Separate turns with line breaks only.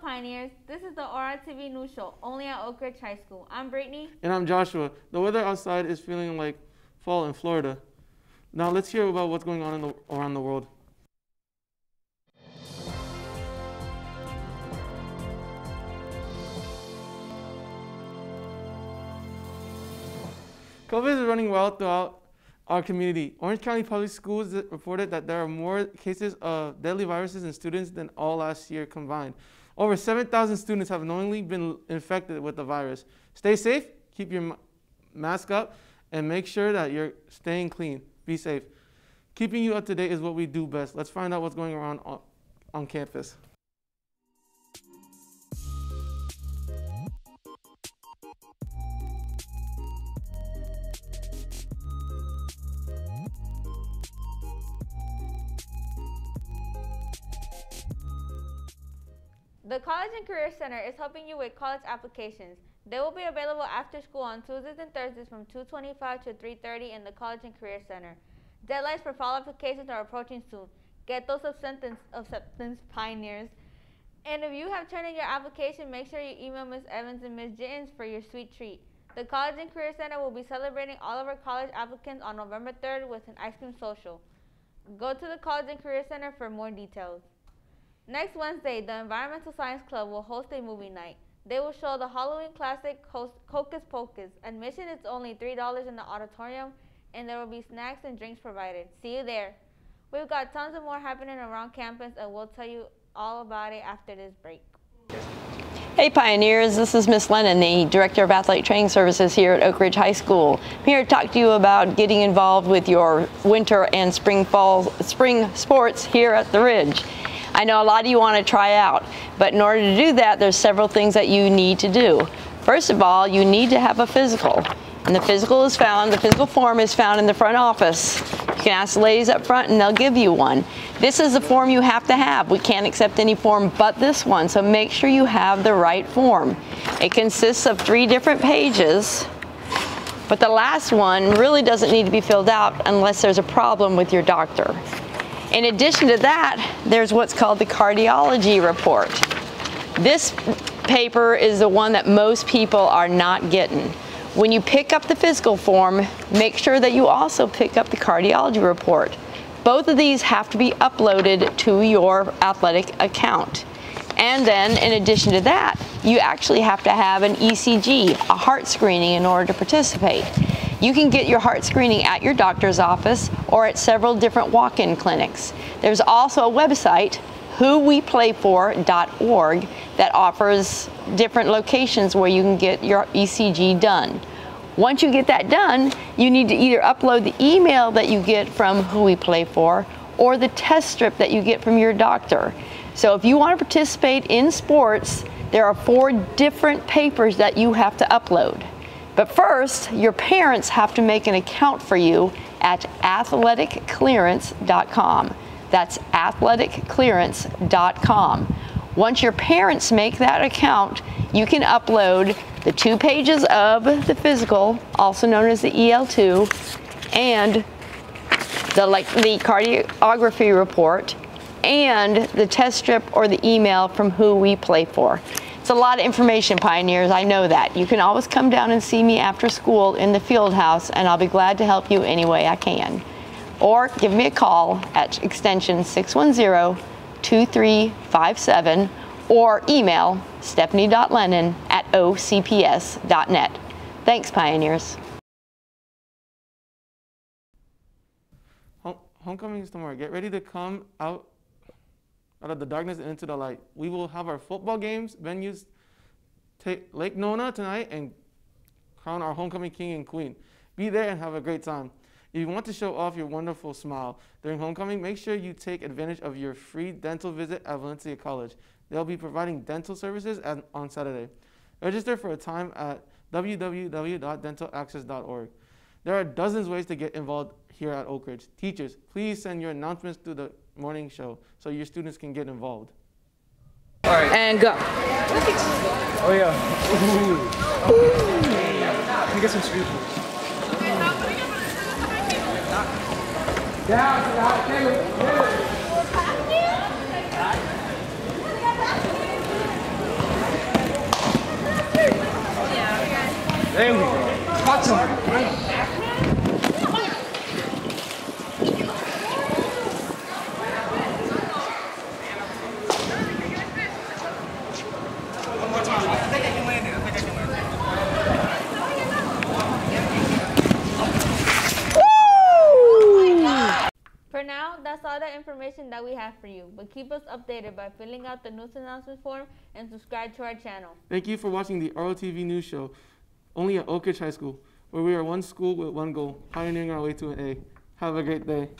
Pioneers. This is the ORTV News Show, only at Oak Ridge High School. I'm Brittany.
And I'm Joshua. The weather outside is feeling like fall in Florida. Now let's hear about what's going on the, around the world. COVID is running wild throughout our community. Orange County Public Schools reported that there are more cases of deadly viruses in students than all last year combined. Over 7,000 students have knowingly been infected with the virus. Stay safe, keep your mask up, and make sure that you're staying clean. Be safe. Keeping you up to date is what we do best. Let's find out what's going on on campus.
The College and Career Center is helping you with college applications. They will be available after school on Tuesdays and Thursdays from 2.25 to 3.30 in the College and Career Center. Deadlines for fall applications are approaching soon. Get those acceptance, acceptance pioneers. And if you have turned in your application, make sure you email Ms. Evans and Ms. Jittens for your sweet treat. The College and Career Center will be celebrating all of our college applicants on November 3rd with an ice cream social. Go to the College and Career Center for more details. Next Wednesday, the Environmental Science Club will host a movie night. They will show the Halloween classic Hocus Pocus. Admission is only $3 in the auditorium, and there will be snacks and drinks provided. See you there. We've got tons of more happening around campus, and we'll tell you all about it after this break.
Hey Pioneers, this is Miss Lennon, the Director of Athletic Training Services here at Oak Ridge High School. I'm here to talk to you about getting involved with your winter and spring fall spring sports here at the Ridge. I know a lot of you want to try out, but in order to do that, there's several things that you need to do. First of all, you need to have a physical. And the physical is found, the physical form is found in the front office. You can ask the ladies up front and they'll give you one. This is the form you have to have. We can't accept any form but this one, so make sure you have the right form. It consists of three different pages, but the last one really doesn't need to be filled out unless there's a problem with your doctor. In addition to that, there's what's called the cardiology report. This paper is the one that most people are not getting. When you pick up the physical form, make sure that you also pick up the cardiology report. Both of these have to be uploaded to your athletic account. And then, in addition to that, you actually have to have an ECG, a heart screening, in order to participate. You can get your heart screening at your doctor's office or at several different walk-in clinics. There's also a website, whoweplayfor.org, that offers different locations where you can get your ECG done. Once you get that done, you need to either upload the email that you get from Who We Play For or the test strip that you get from your doctor. So if you want to participate in sports, there are four different papers that you have to upload. But first, your parents have to make an account for you at athleticclearance.com. That's athleticclearance.com. Once your parents make that account, you can upload the two pages of the physical, also known as the EL2, and the, like, the cardiography report, and the test strip or the email from who we play for. It's a lot of information, Pioneers. I know that. You can always come down and see me after school in the field house, and I'll be glad to help you any way I can. Or give me a call at extension 610-2357 or email stephanie.lennon at ocps.net. Thanks, Pioneers.
Homecoming is tomorrow. Get ready to come out out of the darkness and into the light. We will have our football games, venues, take Lake Nona tonight and crown our homecoming king and queen. Be there and have a great time. If you want to show off your wonderful smile during homecoming, make sure you take advantage of your free dental visit at Valencia College. They'll be providing dental services at, on Saturday. Register for a time at www.dentalaccess.org. There are dozens ways to get involved here at Oak Ridge. Teachers, please send your announcements to the morning show so your students can get involved.
All right. And go.
Oh, yeah. Let me Can you get some scruples? Down, down,
down, down.
There we go. Got some.
The information that we have for you. But keep us updated by filling out the news announcement form and subscribe to our channel.
Thank you for watching the ORTV News Show, only at Oak Ridge High School, where we are one school with one goal, pioneering our way to an A. Have a great day.